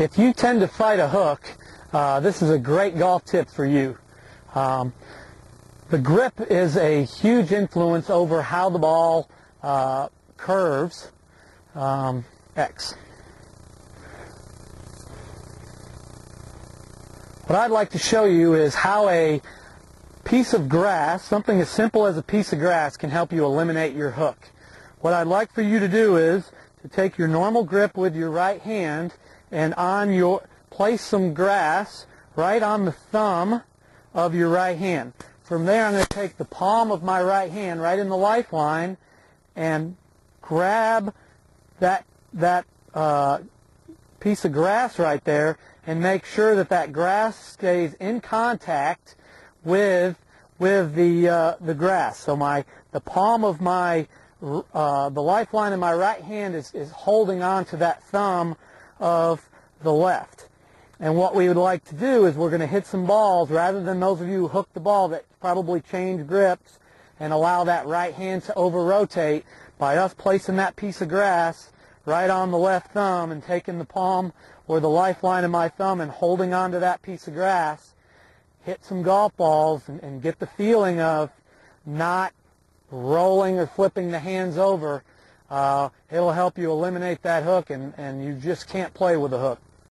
if you tend to fight a hook, uh, this is a great golf tip for you. Um, the grip is a huge influence over how the ball uh, curves. Um, X. What I'd like to show you is how a piece of grass, something as simple as a piece of grass, can help you eliminate your hook. What I'd like for you to do is to take your normal grip with your right hand and on your place some grass right on the thumb of your right hand. From there I'm going to take the palm of my right hand right in the lifeline and grab that that uh, piece of grass right there and make sure that that grass stays in contact with with the uh, the grass. So my the palm of my uh, the lifeline in my right hand is, is holding on to that thumb of the left. And what we would like to do is we're going to hit some balls rather than those of you who hook the ball that probably change grips and allow that right hand to over rotate by us placing that piece of grass right on the left thumb and taking the palm or the lifeline of my thumb and holding onto that piece of grass, hit some golf balls and, and get the feeling of not rolling or flipping the hands over. Uh, it'll help you eliminate that hook and, and you just can't play with the hook.